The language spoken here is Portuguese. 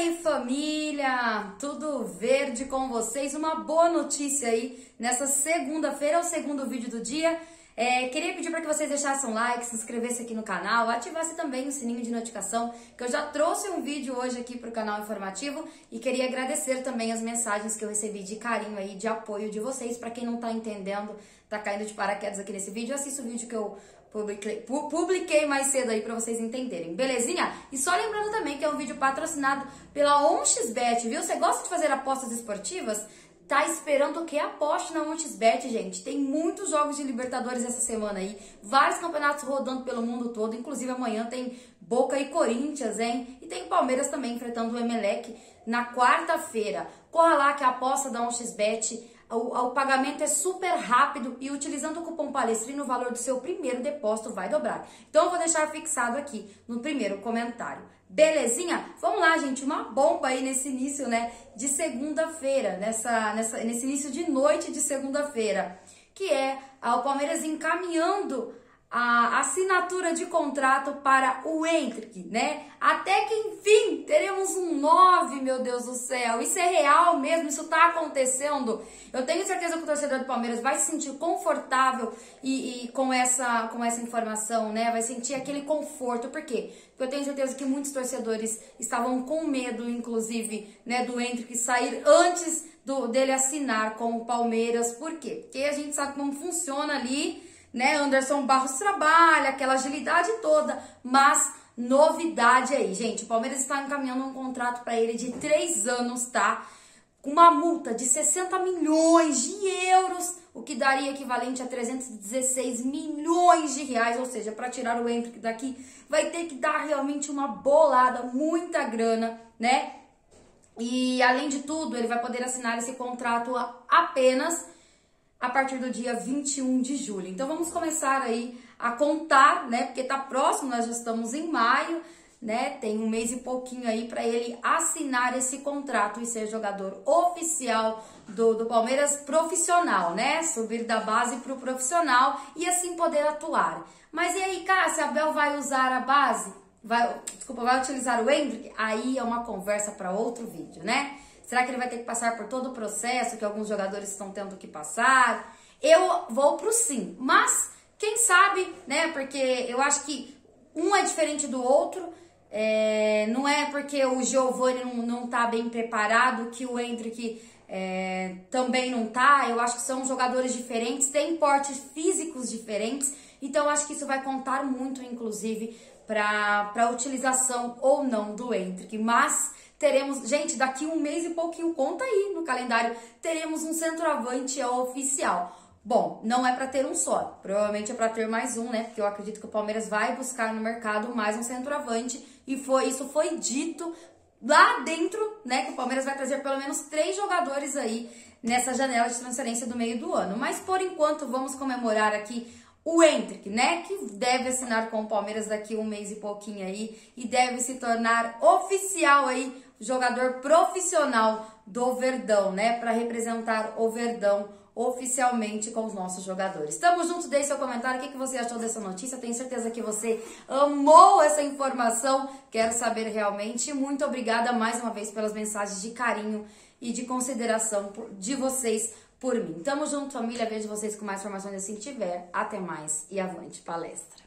aí, família? Tudo verde com vocês? Uma boa notícia aí nessa segunda-feira, é o segundo vídeo do dia. É, queria pedir para que vocês deixassem um like, se inscrevessem aqui no canal, ativassem também o sininho de notificação, que eu já trouxe um vídeo hoje aqui para o canal informativo e queria agradecer também as mensagens que eu recebi de carinho aí, de apoio de vocês. Para quem não tá entendendo, tá caindo de paraquedas aqui nesse vídeo, assista o vídeo que eu Publiquei, publiquei mais cedo aí pra vocês entenderem, belezinha? E só lembrando também que é um vídeo patrocinado pela 1xBet, viu? Você gosta de fazer apostas esportivas? Tá esperando que? Aposte na 1xBet, gente. Tem muitos jogos de Libertadores essa semana aí, vários campeonatos rodando pelo mundo todo, inclusive amanhã tem Boca e Corinthians, hein? E tem Palmeiras também enfrentando o Emelec na quarta-feira. Corra lá que a aposta da 1xBet o, o, pagamento é super rápido e utilizando o cupom palestrino o valor do seu primeiro depósito vai dobrar. Então eu vou deixar fixado aqui no primeiro comentário. Belezinha? Vamos lá, gente, uma bomba aí nesse início, né, de segunda-feira, nessa, nessa, nesse início de noite de segunda-feira, que é o Palmeiras encaminhando a assinatura de contrato para o Hendrick, né? Até que enfim teremos um 9, meu Deus do céu. Isso é real mesmo, isso tá acontecendo. Eu tenho certeza que o torcedor do Palmeiras vai se sentir confortável e, e com, essa, com essa informação, né? Vai sentir aquele conforto. Por quê? Porque eu tenho certeza que muitos torcedores estavam com medo, inclusive, né, do Hendrick sair antes do, dele assinar com o Palmeiras. Por quê? Porque a gente sabe como funciona ali né? Anderson Barros trabalha, aquela agilidade toda, mas novidade aí, gente. O Palmeiras está encaminhando um contrato para ele de três anos, tá? Com uma multa de 60 milhões de euros, o que daria equivalente a 316 milhões de reais, ou seja, para tirar o Hendrick daqui, vai ter que dar realmente uma bolada, muita grana, né? E além de tudo, ele vai poder assinar esse contrato apenas a partir do dia 21 de julho. Então vamos começar aí a contar, né? Porque tá próximo, nós já estamos em maio, né? Tem um mês e pouquinho aí para ele assinar esse contrato e ser jogador oficial do, do Palmeiras profissional, né? Subir da base para o profissional e assim poder atuar. Mas e aí, Cássia, Abel vai usar a base? Vai, desculpa, vai utilizar o Hendrick? Aí é uma conversa para outro vídeo, né? Será que ele vai ter que passar por todo o processo que alguns jogadores estão tendo que passar? Eu vou pro sim, mas quem sabe, né? Porque eu acho que um é diferente do outro. É, não é porque o Giovanni não, não tá bem preparado que o Hendrick é, também não tá. Eu acho que são jogadores diferentes, têm portes físicos diferentes. Então, acho que isso vai contar muito, inclusive, para a utilização ou não do Hendrick. Mas teremos, gente, daqui um mês e pouquinho, conta aí no calendário, teremos um centroavante oficial. Bom, não é para ter um só, provavelmente é para ter mais um, né? Porque eu acredito que o Palmeiras vai buscar no mercado mais um centroavante e foi isso foi dito lá dentro, né? Que o Palmeiras vai trazer pelo menos três jogadores aí nessa janela de transferência do meio do ano. Mas por enquanto vamos comemorar aqui o Hendrick, né, que deve assinar com o Palmeiras daqui um mês e pouquinho aí e deve se tornar oficial aí jogador profissional do Verdão, né, para representar o Verdão oficialmente com os nossos jogadores. Tamo junto, deixe seu comentário, o que, que você achou dessa notícia, tenho certeza que você amou essa informação, quero saber realmente, muito obrigada mais uma vez pelas mensagens de carinho e de consideração de vocês por mim. Tamo junto, família. Vejo vocês com mais informações assim que tiver. Até mais e avante palestra.